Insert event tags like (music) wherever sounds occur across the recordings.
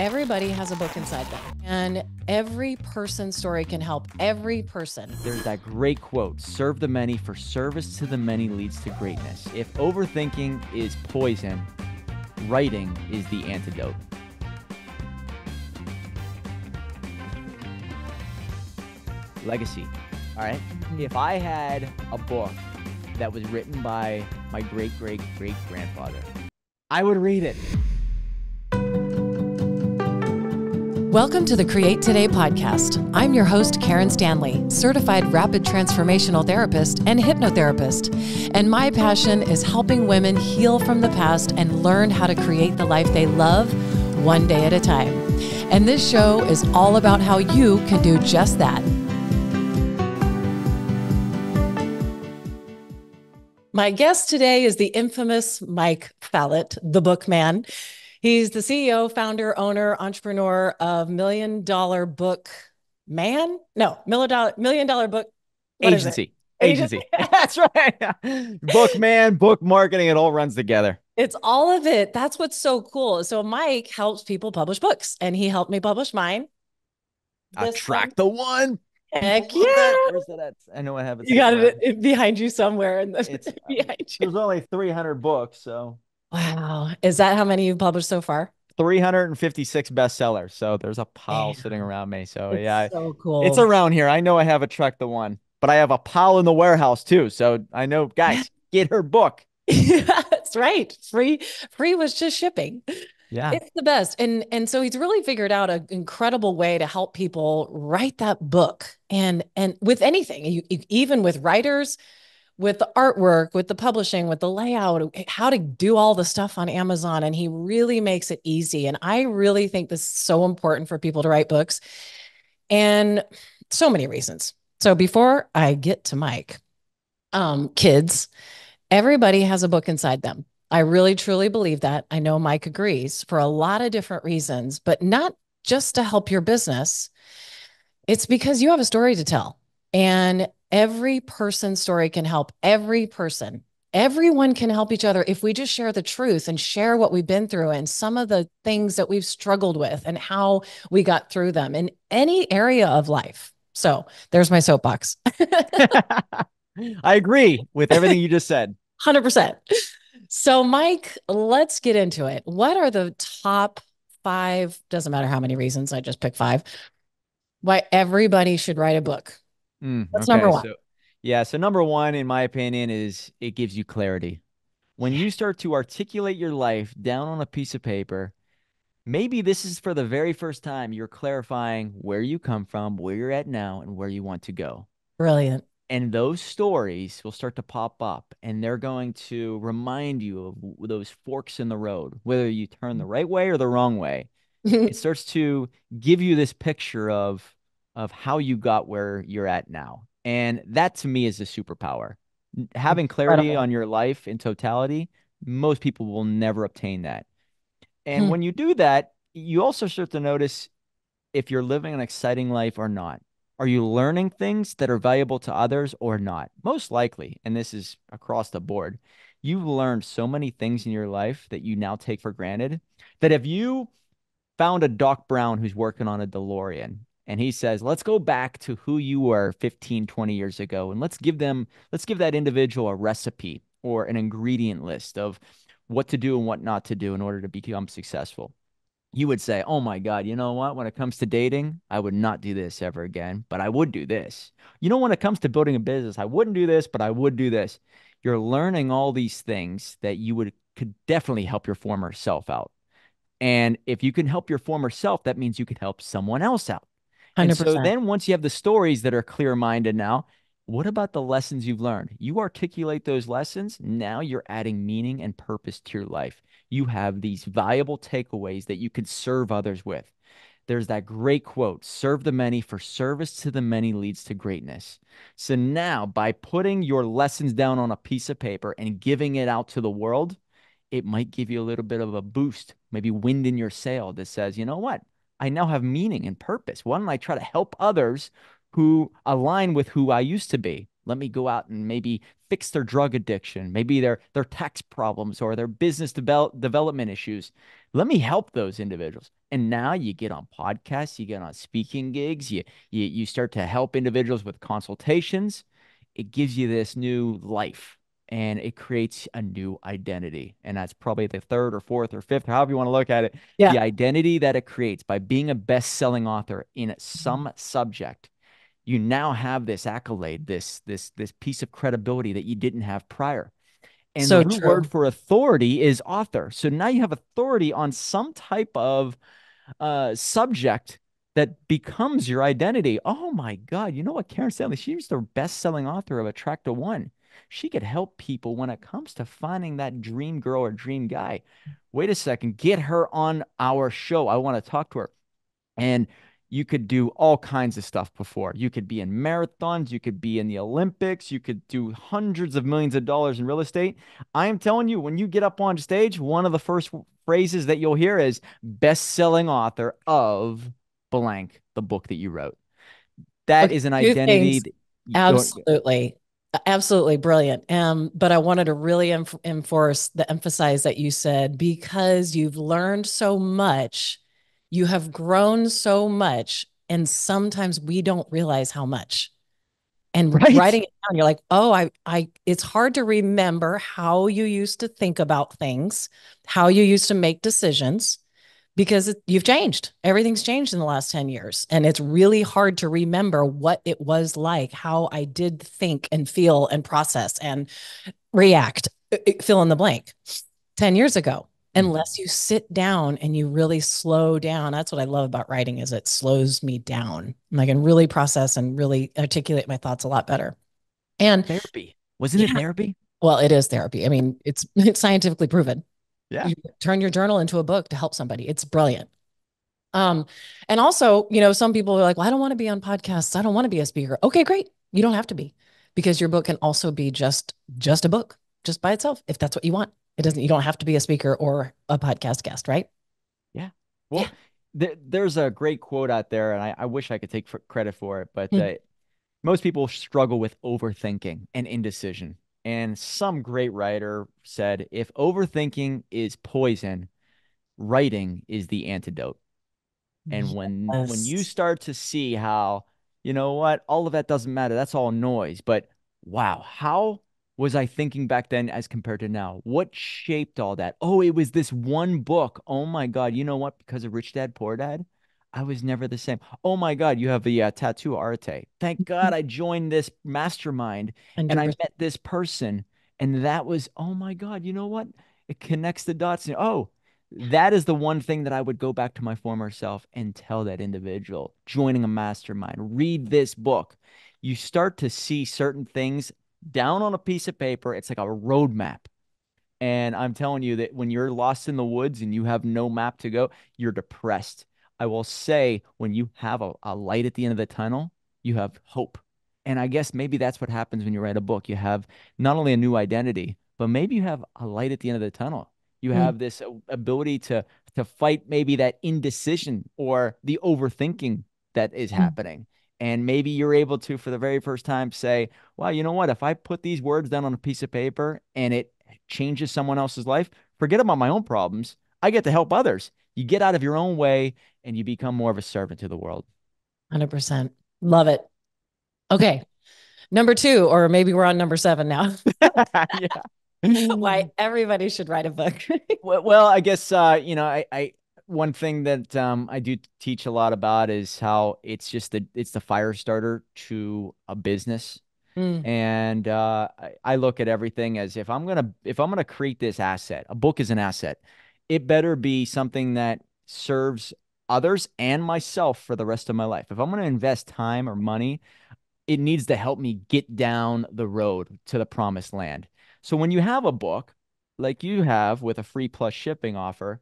Everybody has a book inside them, and every person's story can help every person. There's that great quote serve the many, for service to the many leads to greatness. If overthinking is poison, writing is the antidote. Legacy. All right. Mm-hmm. If I had a book that was written by my great great great grandfather, I would read it. Welcome to the Create Today podcast. I'm your host, Karen Stanley, certified rapid transformational therapist and hypnotherapist. And my passion is helping women heal from the past and learn how to create the life they love one day at a time. And this show is all about how you can do just that. My guest today is the infamous Mike Fallat, the bookman. He's the CEO, founder, owner, entrepreneur of Million Dollar Book Man. No, Million Dollar Million Dollar Book Agency. Agency. (laughs) That's right. book man, book marketing, it all runs together. It's all of it. That's what's so cool. So Mike helps people publish books, and he helped me publish mine. Attract the one. Heck yeah! That? I know I have it. You got it behind you somewhere. In the, it's (laughs) behind you. There's only 300 books, so Wow. Is that how many you've published so far? 356 bestsellers. So there's a pile sitting around me. So it's yeah, so cool. It's around here. I know I have Attract the one, but I have a pile in the warehouse too. So I know, guys, (laughs) get her book. That's right. Free, free was just shipping. Yeah. It's the best. And and so he's really figured out an incredible way to help people write that book. And and with anything, you, even with writers, with the artwork, with the publishing, with the layout, how to do all the stuff on Amazon. And he really makes it easy. And I really think this is so important for people to write books and so many reasons. So before I get to Mike, um, kids, everybody has a book inside them. I really truly believe that. I know Mike agrees for a lot of different reasons, but not just to help your business. It's because you have a story to tell. And every person's story can help every person. Everyone can help each other if we just share the truth and share what we've been through and some of the things that we've struggled with and how we got through them in any area of life. So there's my soapbox. (laughs) I agree with everything you just said. (laughs) 100%. So, Mike, let's get into it. What are the top five? Doesn't matter how many reasons, I just pick five. Why everybody should write a book. Mm, That's okay, number one. So, yeah. So number one, in my opinion, is it gives you clarity. When you start to articulate your life down on a piece of paper, maybe this is for the very first time you're clarifying where you come from, where you're at now, and where you want to go. Brilliant. And those stories will start to pop up and they're going to remind you of those forks in the road, whether you turn the right way or the wrong way. (laughs) it starts to give you this picture of of how you got where you're at now. And that to me is a superpower. Having clarity on your life in totality, most people will never obtain that. And hmm. when you do that, you also start to notice if you're living an exciting life or not. Are you learning things that are valuable to others or not? Most likely, and this is across the board, you've learned so many things in your life that you now take for granted that if you found a Doc Brown who's working on a DeLorean and he says let's go back to who you were 15 20 years ago and let's give them let's give that individual a recipe or an ingredient list of what to do and what not to do in order to become successful. You would say oh my god you know what? When it comes to dating i would not do this ever again but i would do this. You know when it comes to building a business i wouldn't do this but i would do this. You're learning all these things that you would could definitely help your former self out. And if you can help your former self that means you can help someone else out 100%. And so then once you have the stories that are clear minded now, what about the lessons you've learned? You articulate those lessons. Now you're adding meaning and purpose to your life. You have these valuable takeaways that you can serve others with. There's that great quote serve the many, for service to the many leads to greatness. So now, by putting your lessons down on a piece of paper and giving it out to the world, it might give you a little bit of a boost, maybe wind in your sail that says, you know what? I now have meaning and purpose. Why don't I try to help others who align with who I used to be? Let me go out and maybe fix their drug addiction, maybe their their tax problems or their business develop, development issues. Let me help those individuals. And now you get on podcasts, you get on speaking gigs, you you you start to help individuals with consultations. It gives you this new life and it creates a new identity. And that's probably the third or fourth or fifth, or however you want to look at it. Yeah. The identity that it creates by being a best selling author in some subject. You now have this accolade, this this this piece of credibility that you didn't have prior. And so the root word for authority is author. So now you have authority on some type of uh, subject that becomes your identity. Oh my God. You know what? Karen Stanley, she's the best selling author of Attract the One she could help people when it comes to finding that dream girl or dream guy. Wait a second, get her on our show. I want to talk to her. And you could do all kinds of stuff before. You could be in marathons, you could be in the Olympics, you could do hundreds of millions of dollars in real estate. I am telling you, when you get up on stage, one of the first phrases that you'll hear is best selling author of blank, the book that you wrote. That is an identity. Absolutely. Absolutely brilliant. Um, but I wanted to really em- enforce the emphasize that you said because you've learned so much, you have grown so much, and sometimes we don't realize how much. And (laughs) right. writing it down, you're like, oh, I, I, it's hard to remember how you used to think about things, how you used to make decisions because you've changed. Everything's changed in the last 10 years. And it's really hard to remember what it was like, how I did think and feel and process and react, uh, uh, fill in the blank 10 years ago. Mm. Unless you sit down and you really slow down. That's what I love about writing is it slows me down. And I can really process and really articulate my thoughts a lot better. And therapy. Wasn't yeah, it therapy? Well, it is therapy. I mean, it's (laughs) it's scientifically proven. Yeah. You turn your journal into a book to help somebody. It's brilliant. Um, and also, you know, some people are like, well, I don't want to be on podcasts. I don't want to be a speaker. Okay, great. You don't have to be because your book can also be just just a book just by itself if that's what you want. It doesn't you don't have to be a speaker or a podcast guest, right? Yeah. Well, yeah. there's a great quote out there, and I, I wish I could take credit for it, but mm. uh, most people struggle with overthinking and indecision. And some great writer said, if overthinking is poison, writing is the antidote. And yes. when when you start to see how, you know what, all of that doesn't matter. That's all noise. But wow, how was I thinking back then as compared to now? What shaped all that? Oh, it was this one book. Oh my God. You know what? Because of Rich Dad Poor Dad, I was never the same. Oh my God, you have the uh, tattoo arte. Thank God I joined this mastermind 100%. and I met this person. And that was, oh my God, you know what? It connects the dots. And, oh, that is the one thing that I would go back to my former self and tell that individual joining a mastermind, read this book. You start to see certain things down on a piece of paper. It's like a roadmap. And I'm telling you that when you're lost in the woods and you have no map to go, you're depressed I will say when you have a, a light at the end of the tunnel, you have hope. And I guess maybe that's what happens when you write a book. You have not only a new identity, but maybe you have a light at the end of the tunnel. You mm. have this ability to to fight maybe that indecision or the overthinking that is mm. happening. And maybe you're able to, for the very first time, say, well, you know what? If I put these words down on a piece of paper and it changes someone else's life, forget about my own problems. I get to help others. You get out of your own way and you become more of a servant to the world. 100%. Love it. Okay. Number two, or maybe we're on number seven now. (laughs) (laughs) Why everybody should write a book. (laughs) well, well, I guess, uh, you know, I, I, one thing that um, I do teach a lot about is how it's just the it's the fire starter to a business. Mm. And uh, I, I look at everything as if I'm gonna if I'm gonna create this asset, a book is an asset. It better be something that serves others and myself for the rest of my life. If I'm going to invest time or money, it needs to help me get down the road to the promised land. So when you have a book like you have with a free plus shipping offer,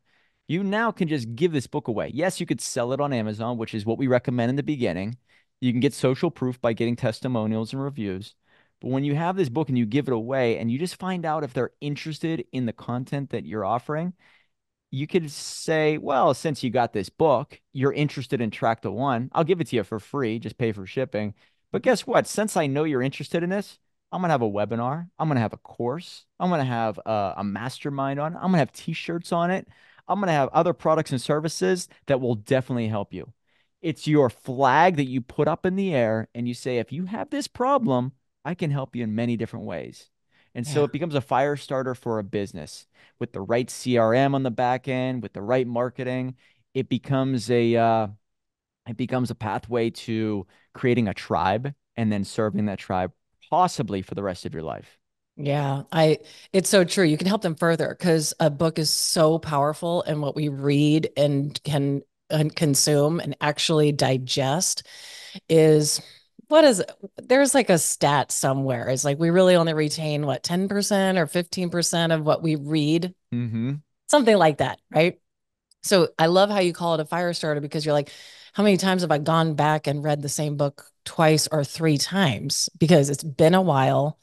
you now can just give this book away. Yes, you could sell it on Amazon, which is what we recommend in the beginning. You can get social proof by getting testimonials and reviews. But when you have this book and you give it away and you just find out if they're interested in the content that you're offering, you could say, well, since you got this book, you're interested in Tractor One. I'll give it to you for free. Just pay for shipping. But guess what? Since I know you're interested in this, I'm gonna have a webinar. I'm gonna have a course. I'm gonna have a, a mastermind on. it. I'm gonna have t-shirts on it. I'm gonna have other products and services that will definitely help you. It's your flag that you put up in the air and you say, if you have this problem, I can help you in many different ways. And so Yeah. it becomes a fire starter for a business with the right CRM on the back end, with the right marketing. It becomes a uh, it becomes a pathway to creating a tribe and then serving that tribe possibly for the rest of your life. Yeah, I it's so true. You can help them further because a book is so powerful and what we read and can and consume and actually digest is what is? There's like a stat somewhere. It's like we really only retain what 10% or 15% of what we read, Mm-hmm. something like that, right? So I love how you call it a fire starter because you're like, how many times have I gone back and read the same book twice or three times because it's been a while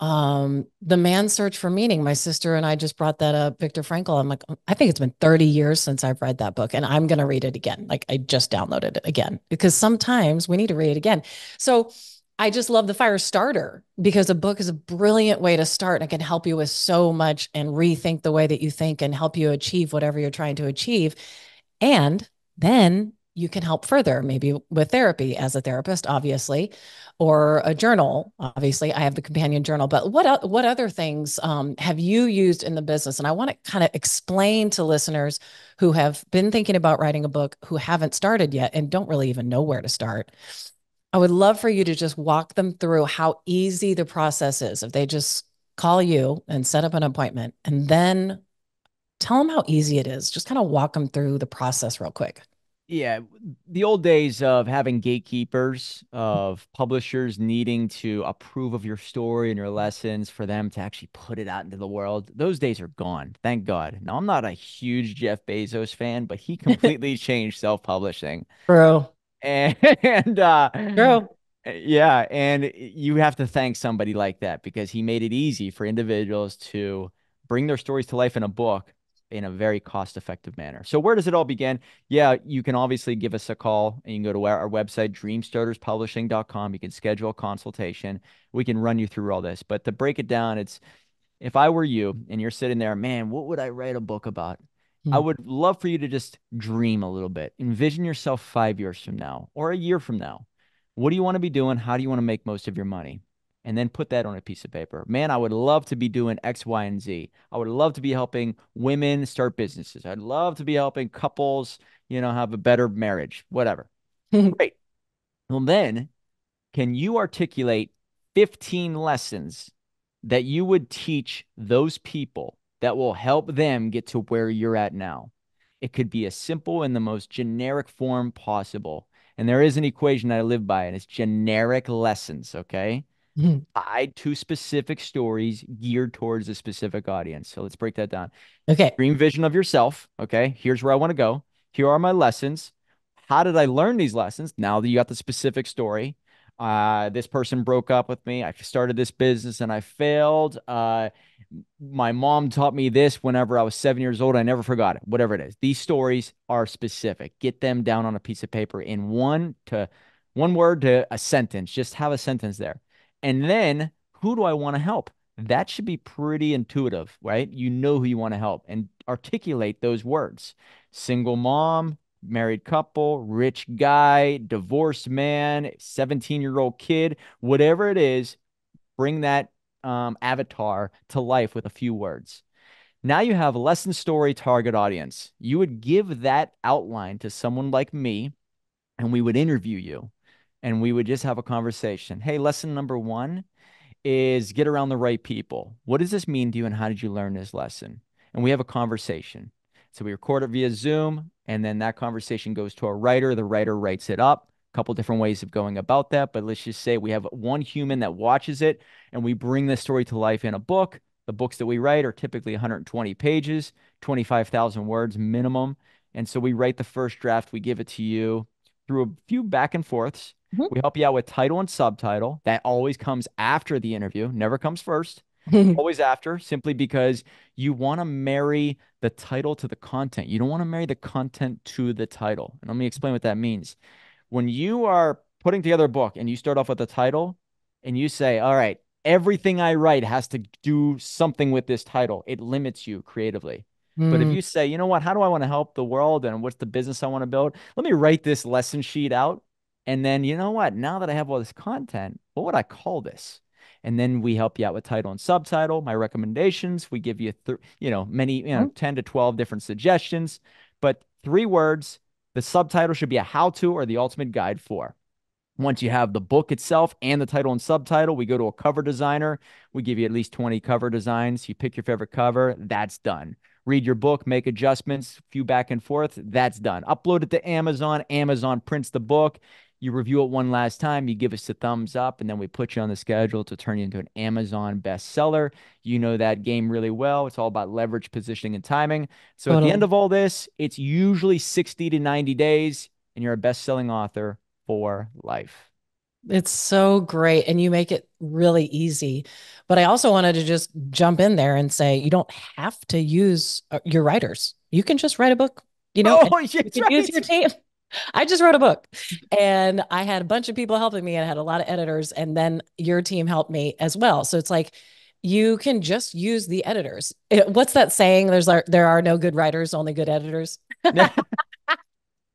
um, The Man's Search for Meaning. My sister and I just brought that up, Viktor Frankl. I'm like, I think it's been 30 years since I've read that book, and I'm going to read it again. Like, I just downloaded it again because sometimes we need to read it again. So, I just love the fire starter because a book is a brilliant way to start and it can help you with so much and rethink the way that you think and help you achieve whatever you're trying to achieve. And then you can help further, maybe with therapy as a therapist, obviously, or a journal. Obviously, I have the companion journal. But what what other things um, have you used in the business? And I want to kind of explain to listeners who have been thinking about writing a book, who haven't started yet, and don't really even know where to start. I would love for you to just walk them through how easy the process is. If they just call you and set up an appointment, and then tell them how easy it is. Just kind of walk them through the process real quick. Yeah, the old days of having gatekeepers, of publishers needing to approve of your story and your lessons for them to actually put it out into the world, those days are gone. Thank God. Now, I'm not a huge Jeff Bezos fan, but he (laughs) completely changed self-publishing. bro And, (laughs) and uh, True. yeah, and you have to thank somebody like that because he made it easy for individuals to bring their stories to life in a book in a very cost effective manner. So, where does it all begin? Yeah, you can obviously give us a call and you can go to our, our website, dreamstarterspublishing.com. You can schedule a consultation. We can run you through all this. But to break it down, it's if I were you and you're sitting there, man, what would I write a book about? I Hmm. would love for you to just dream a little bit. Envision yourself five years from now or a year from now. What do you want to be doing? How do you want to make most of your money? And then put that on a piece of paper. Man, I would love to be doing X, Y, and Z. I would love to be helping women start businesses. I'd love to be helping couples, you know, have a better marriage, whatever. (laughs) Great. Well, then, can you articulate 15 lessons that you would teach those people that will help them get to where you're at now? It could be as simple in the most generic form possible. And there is an equation that I live by, and it's generic lessons, okay? Tied to specific stories geared towards a specific audience. So let's break that down. Okay. Dream vision of yourself. Okay. Here's where I want to go. Here are my lessons. How did I learn these lessons? Now that you got the specific story. Uh, this person broke up with me. I started this business and I failed. Uh, my mom taught me this whenever I was seven years old. I never forgot it. Whatever it is. These stories are specific. Get them down on a piece of paper in one to one word to a sentence. Just have a sentence there. And then who do I want to help? That should be pretty intuitive, right? You know who you want to help and articulate those words. Single mom, married couple, rich guy, divorced man, 17 year old kid, whatever it is, bring that um, avatar to life with a few words. Now you have a lesson story target audience. You would give that outline to someone like me, and we would interview you and we would just have a conversation. Hey, lesson number one is get around the right people. What does this mean to you, and how did you learn this lesson? And we have a conversation. So we record it via Zoom, and then that conversation goes to a writer. The writer writes it up. A couple different ways of going about that, but let's just say we have one human that watches it, and we bring this story to life in a book. The books that we write are typically 120 pages, 25,000 words minimum. And so we write the first draft, we give it to you through a few back and forths. Mhm. We help you out with title and subtitle. That always comes after the interview, never comes first, (laughs) always after, simply because you want to marry the title to the content. You don't want to marry the content to the title. And let me explain what that means. When you are putting together a book and you start off with a title and you say, all right, everything I write has to do something with this title, it limits you creatively. Mm. But if mm. you say, you know what, how do I want to help the world and what's the business I want to build? Let me write this lesson sheet out. And then, you know what, now that I have all this content, what would I call this? And then we help you out with title and subtitle, my recommendations. We give you, th- you know, many, you know, mm. 10 to 12 different suggestions, but three words. The subtitle should be a how to or the ultimate guide for. Once you have the book itself and the title and subtitle, we go to a cover designer. We give you at least 20 cover designs. You pick your favorite cover. That's done. Read your book, make adjustments, few back and forth. That's done. Upload it to Amazon. Amazon prints the book. You review it one last time. You give us a thumbs up, and then we put you on the schedule to turn you into an Amazon bestseller. You know that game really well. It's all about leverage, positioning, and timing. So totally. at the end of all this, it's usually 60 to 90 days, and you're a best selling author for life. It's so great. And you make it really easy. But I also wanted to just jump in there and say you don't have to use uh, your writers. You can just write a book, you know, oh, (laughs) you right. use your team. I just wrote a book and I had a bunch of people helping me and I had a lot of editors. And then your team helped me as well. So it's like, you can just use the editors. Eh, what's that saying? There's like, there are no good writers, only good editors. (laughs)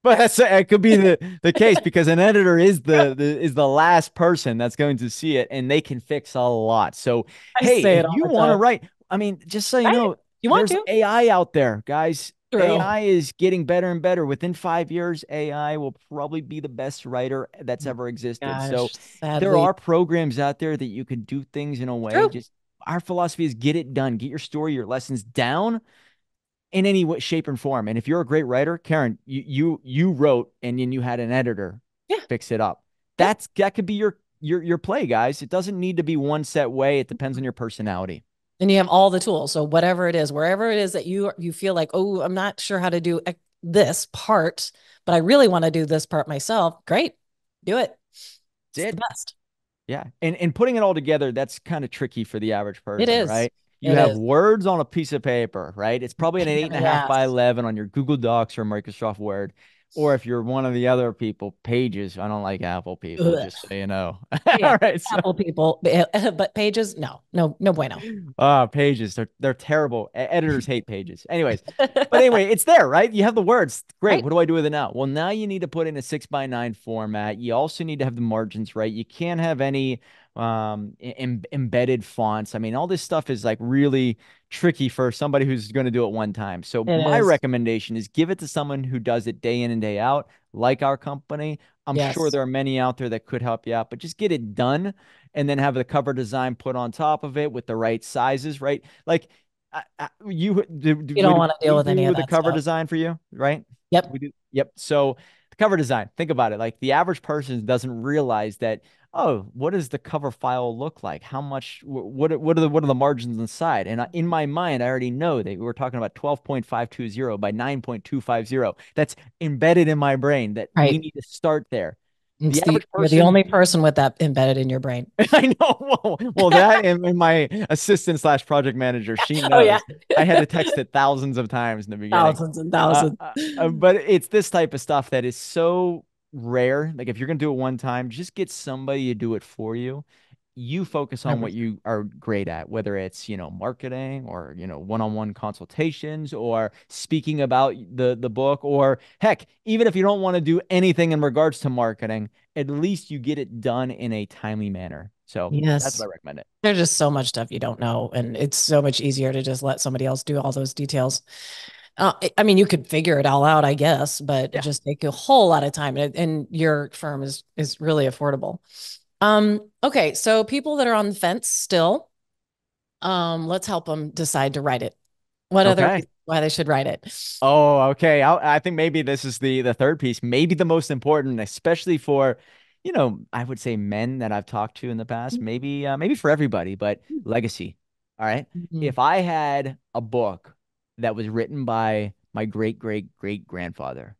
but that's uh, it could be the the case because an editor is the, the is the last person that's going to see it and they can fix a lot so I hey if you want to write i mean just so you know you want to ai out there guys True. ai is getting better and better within five years ai will probably be the best writer that's mm, ever existed Gosh, so sadly. there are programs out there that you can do things in a way True. just our philosophy is get it done get your story your lessons down in any way, shape, and form. And if you're a great writer, Karen, you you you wrote and then you had an editor yeah. fix it up. That's that could be your your your play, guys. It doesn't need to be one set way. It depends on your personality. And you have all the tools. So whatever it is, wherever it is that you you feel like, oh, I'm not sure how to do this part, but I really want to do this part myself. Great, do it. The best. Yeah, and and putting it all together, that's kind of tricky for the average person. It is, right? You it have is. words on a piece of paper, right? It's probably an eight and a half by (laughs) 11 on your Google Docs or Microsoft Word. Or if you're one of the other people, pages. I don't like Apple people, Ugh. just so you know. (laughs) Yeah, All right, Apple so. people, but pages, no, no, no bueno. (gasps) Ah, pages, they're they're terrible. Editors hate pages. Anyways, but (laughs) anyway, it's there, right? You have the words. Great. Right. What do I do with it now? Well, now you need to put in a six by nine format. You also need to have the margins right. You can't have any um embedded fonts. I mean all this stuff is like really tricky for somebody who's going to do it one time. So it my is. recommendation is give it to someone who does it day in and day out like our company. I'm yes. sure there are many out there that could help you out but just get it done and then have the cover design put on top of it with the right sizes right? Like I, I, you do, you don't want to deal with any of the cover stuff. design for you right? Yep. We do yep. So the cover design think about it. Like the average person doesn't realize that oh, what does the cover file look like? How much? What what are the what are the margins inside? And in my mind, I already know that we were talking about twelve point five two zero by nine point two five zero. That's embedded in my brain. That right. we need to start there. The the, person, you're the only person with that embedded in your brain. (laughs) I know. Well, well that (laughs) and, and, my assistant slash project manager, she knows. (laughs) Oh, yeah. I had to text it thousands of times in the beginning. Thousands and thousands. Uh, uh, uh, but it's this type of stuff that is so rare. Like if you're gonna do it one time, just get somebody to do it for you. You focus on what you are great at, whether it's you know marketing or you know one-on-one consultations or speaking about the the book, or heck, even if you don't want to do anything in regards to marketing, at least you get it done in a timely manner. So yes. that's what I recommend it. There's just so much stuff you don't know, and it's so much easier to just let somebody else do all those details. Uh, I mean, you could figure it all out, I guess, but yeah. it just take a whole lot of time, and, and your firm is is really affordable. Um, okay, so people that are on the fence still, um, let's help them decide to write it. What okay. other why they should write it? Oh, okay. I, I think maybe this is the the third piece, maybe the most important, especially for you know, I would say men that I've talked to in the past, mm-hmm. maybe uh, maybe for everybody, but mm. legacy. All right? mm-hmm. If I had a book that was written by my great great great grandfather.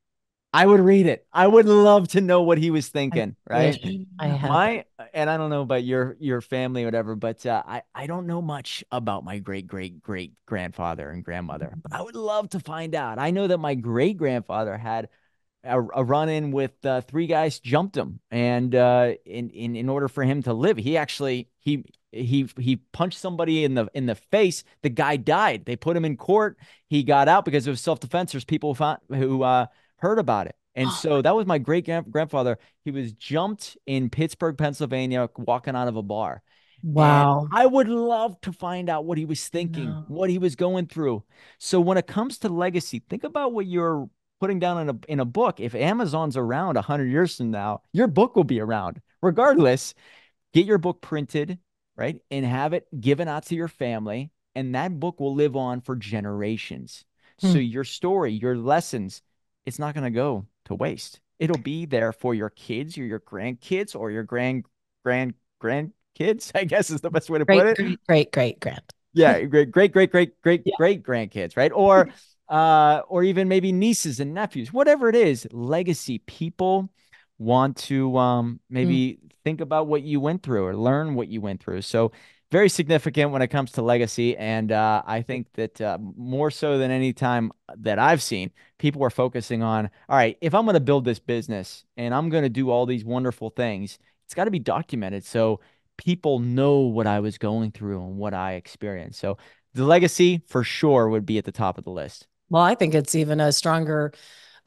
I would read it. I would love to know what he was thinking, I, right? I have my and I don't know about your your family or whatever, but uh, I I don't know much about my great great great grandfather and grandmother. But I would love to find out. I know that my great grandfather had a, a run in with uh, three guys jumped him, and uh, in in in order for him to live, he actually he he he punched somebody in the in the face. The guy died. They put him in court. He got out because it was self defense. There's people who, found, who uh, heard about it. And so (gasps) that was my great grandfather. He was jumped in Pittsburgh, Pennsylvania, walking out of a bar. Wow. And I would love to find out what he was thinking, no. what he was going through. So when it comes to legacy, think about what you're putting down in a in a book. If Amazon's around 100 years from now, your book will be around. Regardless, get your book printed, right? And have it given out to your family, and that book will live on for generations. Hmm. So your story, your lessons, it's not going to go to waste. It'll be there for your kids or your grandkids or your grand grand grandkids, I guess is the best way to great, put it. Great, great, great grand. Yeah, great, great, great, great, great, (laughs) yeah. great grandkids, right? Or (laughs) uh, or even maybe nieces and nephews, whatever it is, legacy. People want to um maybe mm. think about what you went through or learn what you went through. So very significant when it comes to legacy. And uh, I think that uh, more so than any time that I've seen, people are focusing on all right, if I'm going to build this business and I'm going to do all these wonderful things, it's got to be documented. So people know what I was going through and what I experienced. So the legacy for sure would be at the top of the list. Well, I think it's even a stronger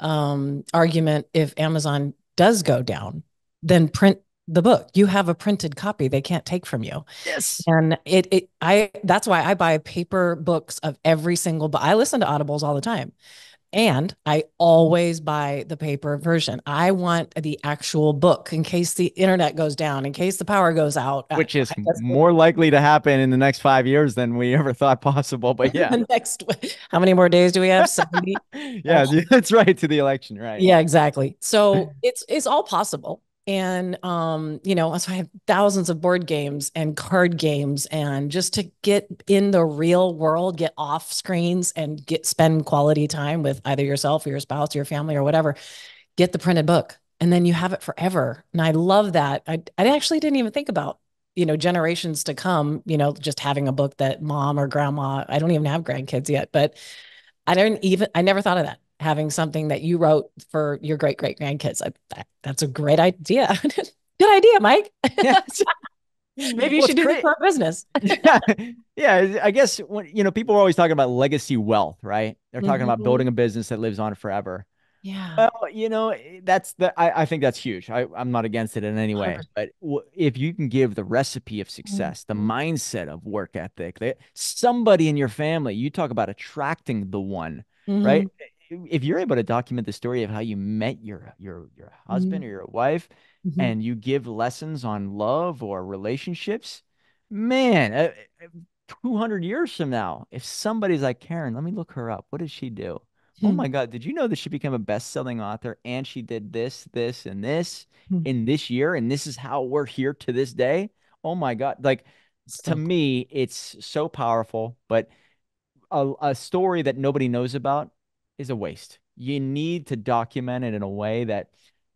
um, argument if Amazon does go down then print the book. You have a printed copy they can't take from you. Yes. And it it I that's why I buy paper books of every single book. I listen to audibles all the time. And I always buy the paper version. I want the actual book in case the internet goes down, in case the power goes out. Uh, Which is more likely to happen in the next five years than we ever thought possible. But (laughs) yeah. next, how many more days do we have? 70? (laughs) yeah, (laughs) that's right to the election, right? Yeah, exactly. So it's it's all possible and um you know so i have thousands of board games and card games and just to get in the real world get off screens and get spend quality time with either yourself or your spouse or your family or whatever get the printed book. And then you have it forever. And i love that. I, I actually didn't even think about you know generations to come you know just having a book that mom or grandma i don't even have grandkids yet but i don't even i never thought of that having something that you wrote for your great great grandkids. I, that, that's a great idea. (laughs) Good idea, Mike. (laughs) Maybe you well, should do this for a business. (laughs) yeah. yeah, I guess when you know people are always talking about legacy wealth, right? They're talking mm-hmm. about building a business that lives on forever. Yeah. Well, you know, that's the I, I think that's huge. I, I'm not against it in any way, 100%. but w- if you can give the recipe of success, mm-hmm. the mindset of work ethic, that somebody in your family, you talk about attracting the one, mm-hmm. right? If you're able to document the story of how you met your your your husband mm-hmm. or your wife mm-hmm. and you give lessons on love or relationships man uh, uh 200 years from now if somebody's like karen let me look her up what did she do hmm. oh my god did you know that she became a best-selling author and she did this this and this hmm. in this year and this is how we're here to this day oh my god like to me it's so powerful but a, a story that nobody knows about is a waste. You need to document it in a way that,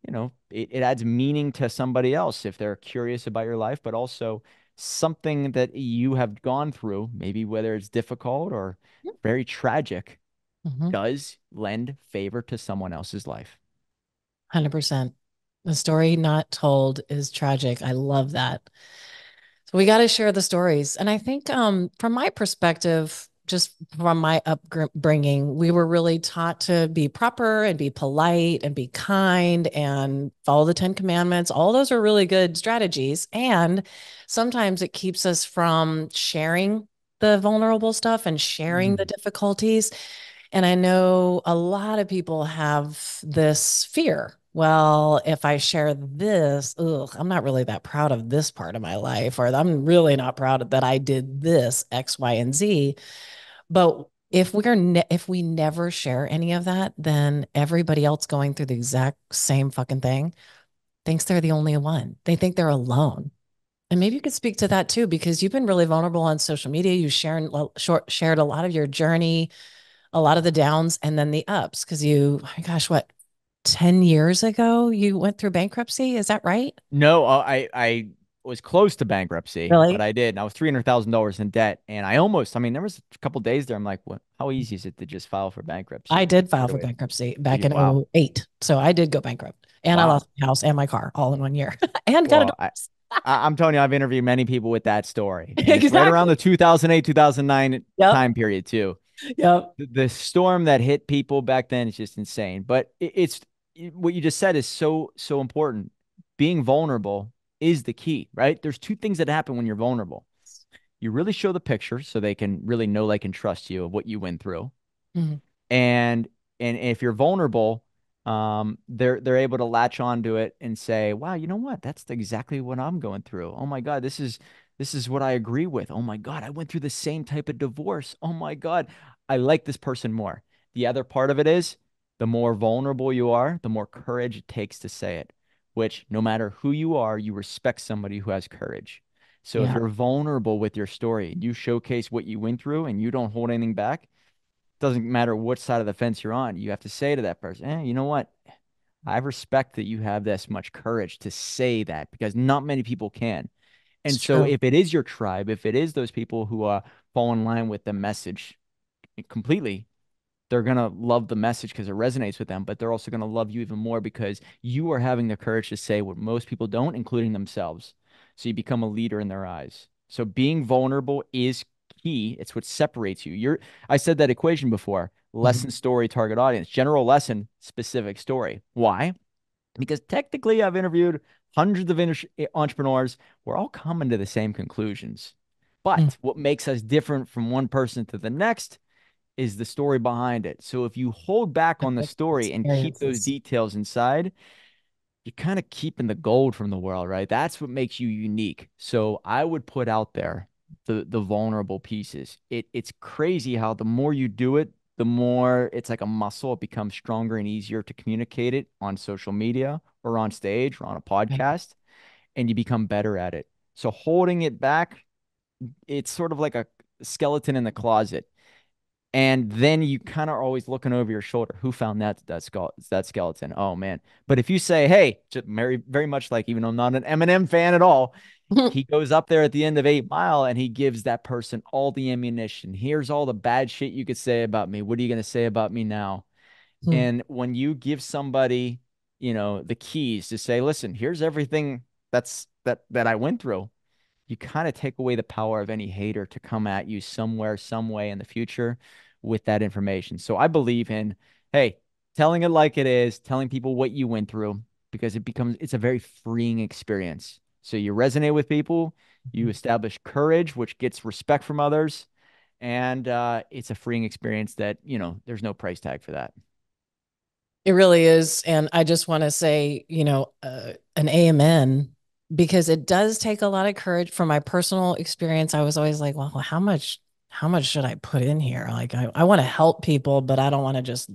you know, it, it adds meaning to somebody else if they're curious about your life, but also something that you have gone through, maybe whether it's difficult or very tragic, mm-hmm. does lend favor to someone else's life. 100%. The story not told is tragic. I love that. So we got to share the stories. And I think um, from my perspective, just from my upbringing, we were really taught to be proper and be polite and be kind and follow the 10 commandments. All those are really good strategies. And sometimes it keeps us from sharing the vulnerable stuff and sharing mm. the difficulties. And I know a lot of people have this fear. Well, if I share this, ugh, I'm not really that proud of this part of my life, or I'm really not proud that I did this X, Y, and Z. But if we're ne- if we never share any of that, then everybody else going through the exact same fucking thing thinks they're the only one. They think they're alone. And maybe you could speak to that too, because you've been really vulnerable on social media. You shared short, shared a lot of your journey, a lot of the downs, and then the ups. Because you, oh my gosh, what 10 years ago you went through bankruptcy is that right no uh, i i was close to bankruptcy, Really? but I did. And I was three hundred thousand dollars in debt, and I almost. I mean, there was a couple days there. I'm like, what? How easy is it to just file for bankruptcy? I did file for bankruptcy back in Wow. 08. So I did go bankrupt and I lost my house and my car all in one year (laughs) and got a Well, I- divorce. I, I'm telling you, I've interviewed many people with that story. (laughs) It's right around the 2008, 2009 Yep. time period too. Yep. The, the storm that hit people back then is just insane. But it, it's what you just said is so so important. Being vulnerable is the key, right? There's two things that happen when you're vulnerable. You really show the picture so they can really know, like, and trust you of what you went through. Mhm. And and if you're vulnerable, um, they're they're able to latch onto it and say, "Wow, you know what? That's exactly what I'm going through. Oh my God, this is this is what I agree with. Oh my God, I went through the same type of divorce. Oh my God, I like this person more." The other part of it is the more vulnerable you are, the more courage it takes to say it, which no matter who you are, you respect somebody who has courage. So if you're vulnerable with your story, you showcase what you went through and you don't hold anything back, doesn't matter which side of the fence you're on. You have to say to that person, eh, you know what? I respect that you have this much courage to say that because not many people can. And It's so true. if it is your tribe, if it is those people who uh, fall in line with the message completely, they're going to love the message because it resonates with them, but they're also going to love you even more because you are having the courage to say what most people don't, including themselves. So you become a leader in their eyes. So being vulnerable is key. It's what separates you. You're I said that equation before. Lesson, story, target audience. General lesson, specific story. Why? Because technically I've interviewed hundreds of inter- entrepreneurs. We're all coming to the same conclusions. But Mm. what makes us different from one person to the next is the story behind it. So if you hold back on the story and keep those details inside, you're kind of keeping the gold from the world, right? That's what makes you unique. So I would put out there the the vulnerable pieces. It it's crazy how the more you do it, the more it's like a muscle. It becomes stronger and easier to communicate it on social media or on stage or on a podcast, and you become better at it. So holding it back, it's sort of like a skeleton in the closet and then you kind of are always looking over your shoulder. Who found that that skull that skeleton? Oh man! But if you say, "Hey," just very very much like even though I'm not an Eminem fan at all, (laughs) he goes up there at the end of Eight Mile and he gives that person all the ammunition. Here's all the bad shit you could say about me. What are you gonna say about me now? Hmm. And when you give somebody, you know, the keys to say, "Listen, here's everything that's that that I went through." You kind of take away the power of any hater to come at you somewhere, some way in the future with that information. So I believe in, hey, telling it like it is, telling people what you went through, because it becomes, it's a very freeing experience. So you resonate with people, you establish courage, which gets respect from others. And uh, it's a freeing experience that, you know, there's no price tag for that. It really is. And I just want to say, you know, uh, an amen because it does take a lot of courage from my personal experience. I was always like, well, how much, how much should I put in here? Like, I, I want to help people, but I don't want to just,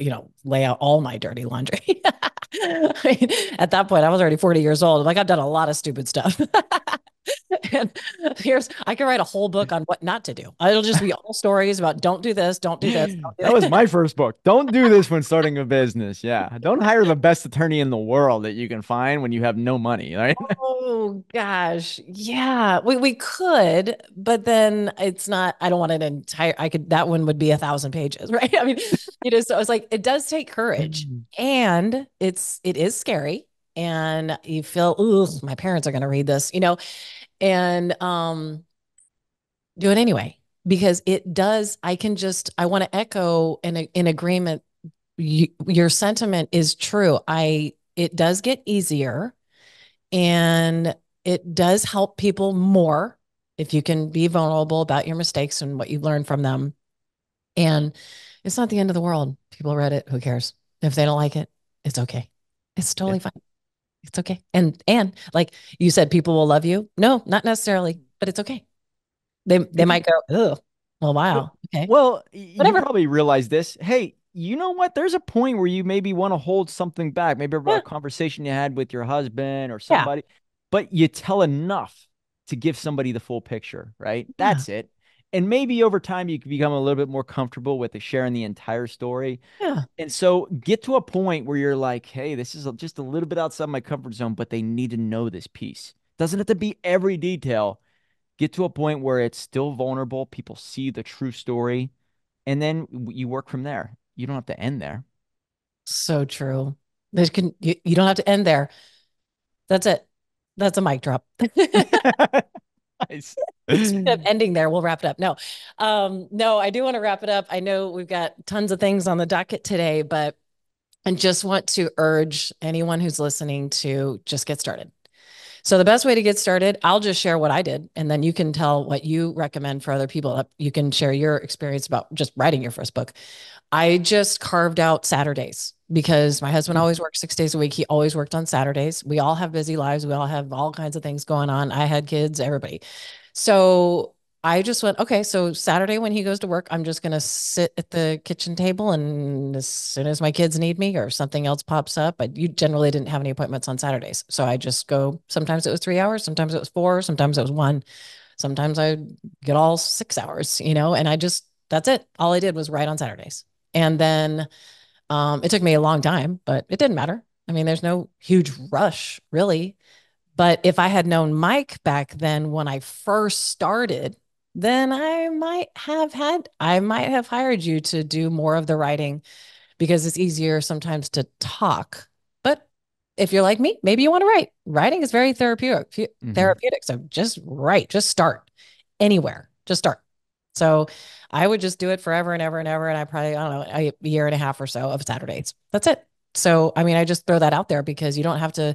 you know, lay out all my dirty laundry. (laughs) I mean, at that point, I was already 40 years old. Like, I've done a lot of stupid stuff. (laughs) (laughs) and here's, I could write a whole book on what not to do. It'll just be (laughs) all stories about don't do this, don't do this. Don't do that was my first book. Don't do this when (laughs) starting a business. Yeah. Don't hire the best attorney in the world that you can find when you have no money, right? Oh gosh. Yeah. We we could, but then it's not, I don't want an entire I could that one would be a thousand pages, right? I mean, you know, so it's like it does take courage mm. and it's it is scary. And you feel, ooh, my parents are gonna read this, you know, and um do it anyway because it does, I can just I want to echo in a, in agreement. You, your sentiment is true. I it does get easier and it does help people more if you can be vulnerable about your mistakes and what you've learned from them. And it's not the end of the world. People read it. Who cares? If they don't like it, it's okay. It's totally fine. It's okay. And and like you said, people will love you. No, not necessarily, mm. but it's okay. They they might go, oh, well, wow. Okay. Well, Whatever. you probably realize this. Hey, you know what? There's a point where you maybe want to hold something back, maybe about Yeah. a conversation you had with your husband or Yeah. somebody, but you tell enough to give somebody the full picture, right? Yeah. That's it. And maybe over time you can become a little bit more comfortable with the sharing the entire story. Yeah. And so get to a point where you're like, hey, this is just a little bit outside my comfort zone, but they need to know this piece. Doesn't have to be every detail. Get to a point where it's still vulnerable. People see the true story, and then you work from there. You don't have to end there. So true. There can you, you don't have to end there. That's it. That's a mic drop. (laughs) (laughs) nice. Ending there, we'll wrap it up. No, um, no, I do want to wrap it up. I know we've got tons of things on the docket today, but I just want to urge anyone who's listening to just get started. So the best way to get started, I'll just share what I did, and then you can tell what you recommend for other people. You can share your experience about just writing your first book. I just carved out Saturdays because my husband always worked six days a week. He always worked on Saturdays. We all have busy lives. We all have all kinds of things going on. I had kids, everybody. So I just went, okay, so Saturday when he goes to work, I'm just going to sit at the kitchen table. And as soon as my kids need me or something else pops up, I you generally didn't have any appointments on Saturdays. So I just go, sometimes it was three hours, sometimes it was four, sometimes it was one, sometimes I get all six hours, you know, and I just, that's it. All I did was write on Saturdays. And then um, it took me a long time, but it didn't matter. I mean, there's no huge rush really. But if I had known Mike back then when I first started, then I might have had, I might have hired you to do more of the writing because it's easier sometimes to talk. But if you're like me, maybe you want to write. Writing is very therapeutic. Mm-hmm. Therapeutic. So just write, just start anywhere. Just start. So I would just do it forever and ever and ever. And I probably, I don't know, a year and a half or so of Saturdays. That's it. So, I mean, I just throw that out there because you don't have to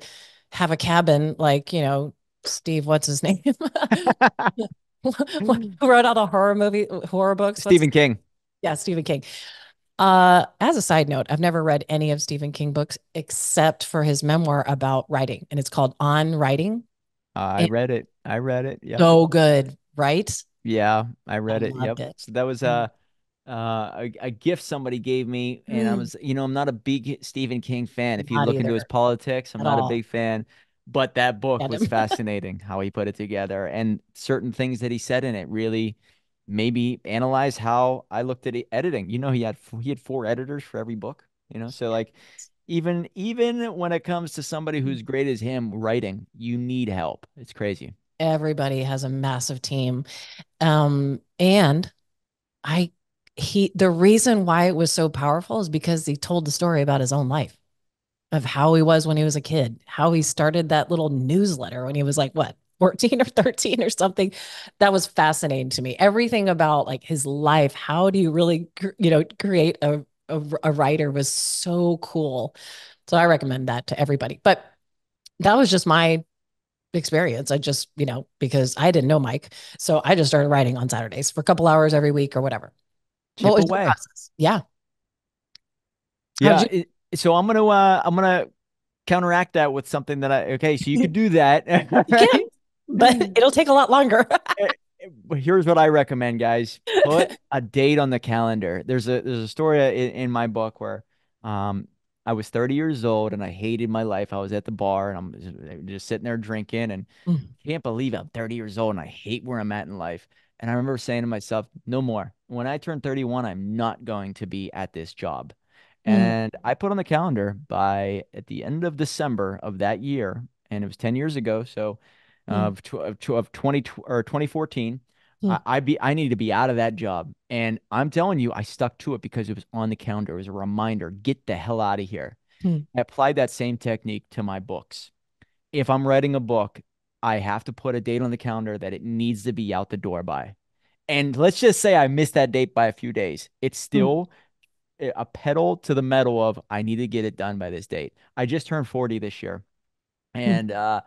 have a cabin like, you know, Steve, what's his (laughs) name? (laughs) Who wrote all the horror movie, horror books? Stephen what's... King. Yeah, Stephen King. Uh, as a side note, I've never read any of Stephen King books except for his memoir about writing, and it's called On Writing. Uh, I and read it. I read it. Yeah. So good, right? Yeah, I read I it. Yep. It. So that was uh, uh, a, a gift somebody gave me, and mm. I was, you know, I'm not a big Stephen King fan. If you not look either. into his politics, I'm At not all. a big fan. But that book Get was him. (laughs) fascinating how he put it together, and certain things that he said in it really maybe analyze how I looked at editing. You know, he had he had four editors for every book. You know, so like even even when it comes to somebody who's great as him writing, you need help. It's crazy everybody has a massive team um and i he the reason why it was so powerful is because he told the story about his own life of how he was when he was a kid how he started that little newsletter when he was like what (laughs) 14 or 13 or something that was fascinating to me everything about like his life how do you really you know create a, a, a writer was so cool so i recommend that to everybody but that was just my experience. I just, you know, because I didn't know Mike. So I just started writing on Saturdays for a couple hours every week or whatever. Chip what away. Yeah. Yeah. You- so I'm going to, uh, I'm going to counteract that with something that I, okay. So you could do that. (laughs) you can, but (laughs) it'll take a lot longer. (laughs) Here's what I recommend, guys. Put a date on the calendar. There's a, there's a story in, in my book where, um, I was 30 years old and I hated my life. I was at the bar and I'm just, just sitting there drinking and mm. can't believe I'm 30 years old and I hate where I'm at in life. And I remember saying to myself, no more. When I turn 31, I'm not going to be at this job. Mm. And I put on the calendar by at the end of December of that year, and it was 10 years ago. So mm. of, of, of 20 or 2014, Hmm. I, I be I needed to be out of that job. And I'm telling you, I stuck to it because it was on the calendar. It was a reminder, get the hell out of here. Hmm. I applied that same technique to my books. If I'm writing a book, I have to put a date on the calendar that it needs to be out the door by. And let's just say I missed that date by a few days. It's hmm. still hmm. a pedal to the metal of I need to get it done by this date. I just turned 40 this year. Hmm. And uh,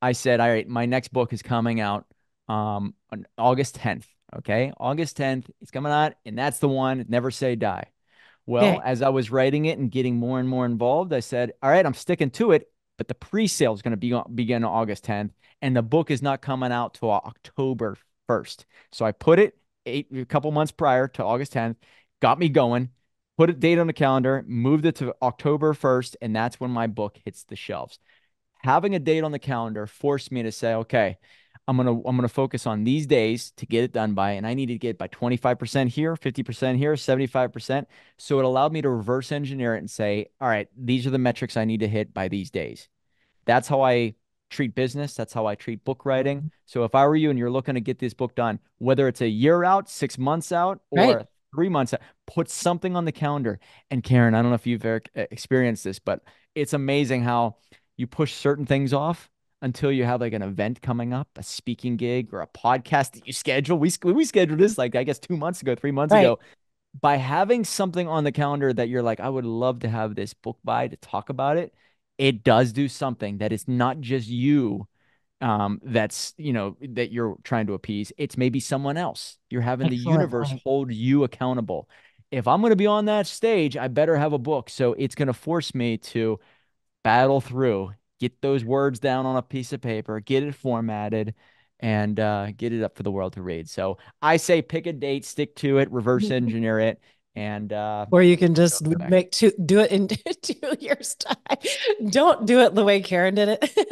I said, all right, my next book is coming out um, on August 10th. Okay. August 10th, it's coming out, and that's the one, Never Say Die. Well, as I was writing it and getting more and more involved, I said, All right, I'm sticking to it, but the pre sale is going to be, begin on August 10th, and the book is not coming out till October 1st. So I put it eight, a couple months prior to August 10th, got me going, put a date on the calendar, moved it to October 1st, and that's when my book hits the shelves. Having a date on the calendar forced me to say, okay, I'm gonna I'm gonna focus on these days to get it done by, and I need to get by 25% here, 50% here, 75%. So it allowed me to reverse engineer it and say, all right, these are the metrics I need to hit by these days. That's how I treat business. That's how I treat book writing. Mm-hmm. So if I were you and you're looking to get this book done, whether it's a year out, six months out, or right. three months out, put something on the calendar. And Karen, I don't know if you've experienced this, but it's amazing how you push certain things off until you have like an event coming up, a speaking gig or a podcast that you schedule. We we scheduled this like I guess two months ago, three months right. ago. By having something on the calendar that you're like, I would love to have this book by to talk about it, it does do something that is not just you um, that's you know that you're trying to appease. It's maybe someone else. You're having Excellent. the universe hold you accountable. If i'm going to be on that stage i better have a book. So it's going to force me to battle through get those words down on a piece of paper get it formatted and uh, get it up for the world to read. So i say pick a date stick to it reverse (laughs) engineer it and uh or you can just make two do it in (laughs) two (laughs) years time don't do it the way karen did it. (laughs)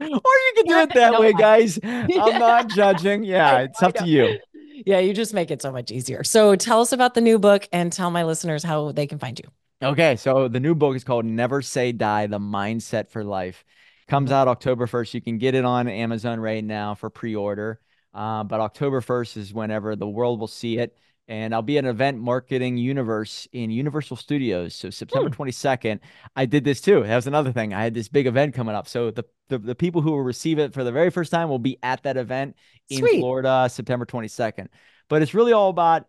Or you can do it that way guys. I'm not judging. Yeah it's up to you. Yeah you just make it so much easier. So tell us about the new book and tell my listeners how they can find you. Okay so the new book is called never say die the mindset for life. Comes out october 1st you can get it on amazon right now for pre-order. Uh, but october 1st is whenever the world will see it and I'll be at an event marketing universe in Universal Studios. So September hmm. 22nd, I did this too. That was another thing. I had this big event coming up. So the, the, the people who will receive it for the very first time will be at that event in Sweet. Florida, September 22nd. But it's really all about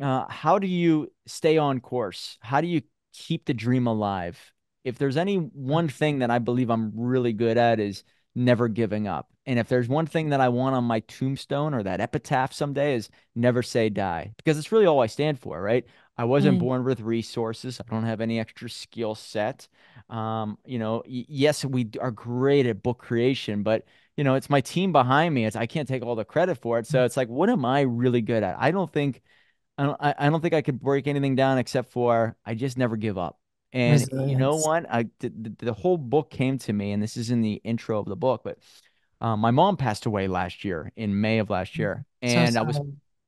uh, how do you stay on course? How do you keep the dream alive? If there's any one thing that I believe I'm really good at is never giving up. And if there's one thing that I want on my tombstone or that epitaph someday is never say die, because it's really all I stand for, right? I wasn't mm. born with resources. I don't have any extra skill set. Um, you know, y- yes, we are great at book creation, but you know, it's my team behind me. It's I can't take all the credit for it. So it's like, what am I really good at? I don't think, I don't, I don't think I could break anything down except for I just never give up. And Resilience. you know what? I the, the, whole book came to me, and this is in the intro of the book, but um, my mom passed away last year in May of last year, and so I was,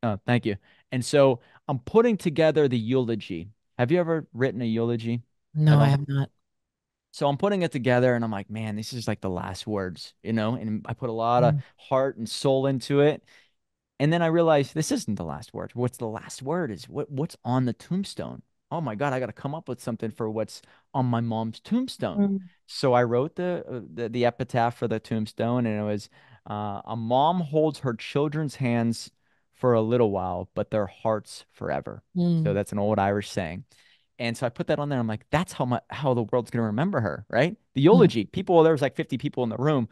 oh, thank you. And so I'm putting together the eulogy. Have you ever written a eulogy? No, I have not. So I'm putting it together, and I'm like, man, this is like the last words, you know. And I put a lot mm. of heart and soul into it, and then I realized this isn't the last word. What's the last word is what what's on the tombstone oh my god i got to come up with something for what's on my mom's tombstone mm. so i wrote the, uh, the, the epitaph for the tombstone and it was uh, a mom holds her children's hands for a little while but their hearts forever mm. so that's an old irish saying and so i put that on there i'm like that's how my how the world's going to remember her right the mm. eulogy mm. people there was like 50 people in the room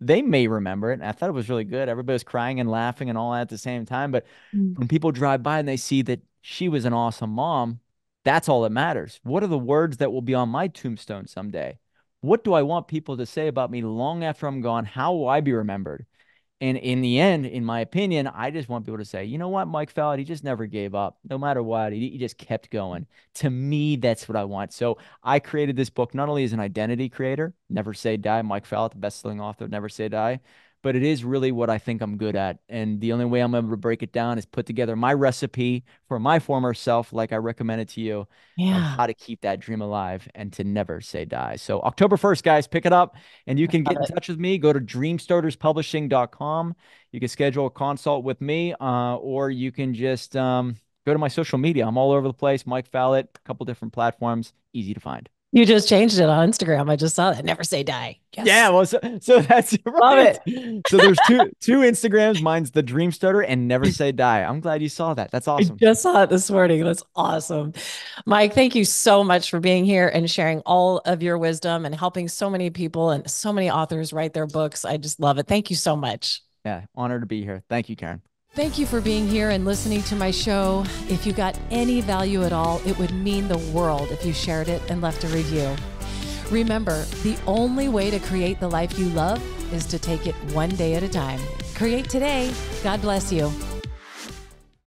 they may remember it. And I thought it was really good. Everybody was crying and laughing and all at the same time. But mm. when people drive by and they see that she was an awesome mom, that's all that matters. What are the words that will be on my tombstone someday? What do I want people to say about me long after I'm gone? How will I be remembered? And in the end, in my opinion, I just want people to say, you know what, Mike Fallat, he just never gave up. No matter what, he, he just kept going. To me, that's what I want. So I created this book not only as an identity creator, Never Say Die, Mike Fallat, the best-selling author Never Say Die, but it is really what I think I'm good at. And the only way I'm able to break it down is put together my recipe for my former self, like I recommended to you, yeah. how to keep that dream alive and to never say die. So October 1st, guys, pick it up and you can get in (laughs) touch with me. Go to dreamstarterspublishing.com. You can schedule a consult with me, uh, or you can just um, go to my social media. I'm all over the place. Mike Fallat, a couple different platforms, easy to find. You just changed it on Instagram. I just saw that. Never say die. Yes. Yeah, well, so, so (laughs) that's right. Love it. So there's two (laughs) two Instagrams. Mine's the Dream Starter and Never Say Die. I'm glad you saw that. That's awesome. I just saw it this morning. That's awesome. Mike, thank you so much for being here and sharing all of your wisdom and helping so many people and so many authors write their books. I just love it. Thank you so much. Yeah, Honor to be here. Thank you, Karen. Thank you for being here and listening to my show. If you got any value at all, it would mean the world if you shared it and left a review. Remember, the only way to create the life you love is to take it one day at a time. Create today. God bless you.